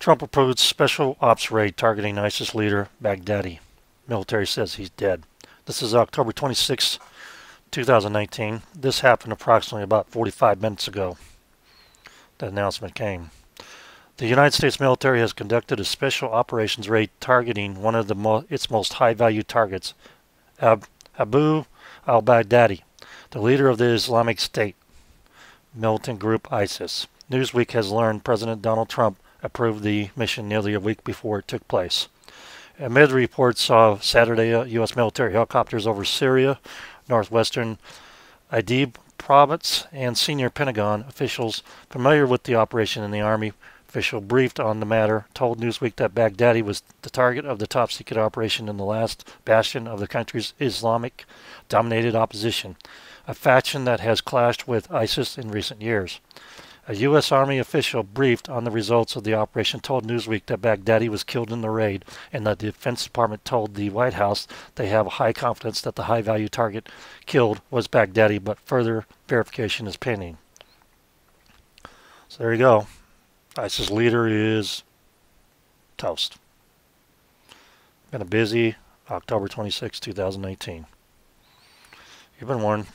Trump approved special ops raid targeting ISIS leader Baghdadi. Military says he's dead. This is October 26, 2019. This happened approximately about 45 minutes ago. The announcement came. The United States military has conducted a special operations raid targeting one of the mo its most high-value targets, Ab Abu al-Baghdadi, the leader of the Islamic State militant group ISIS. Newsweek has learned President Donald Trump approved the mission nearly a week before it took place. Amid reports of Saturday uh, U.S. military helicopters over Syria, northwestern Idlib province, and senior Pentagon officials familiar with the operation in the Army official briefed on the matter told Newsweek that Baghdadi was the target of the top secret operation in the last bastion of the country's Islamic dominated opposition, a faction that has clashed with ISIS in recent years. A U.S. Army official briefed on the results of the operation told Newsweek that Baghdadi was killed in the raid, and the Defense Department told the White House they have high confidence that the high value target killed was Baghdadi, but further verification is pending. So there you go. ISIS leader is toast. Been a busy October 26, 2019. You've been warned.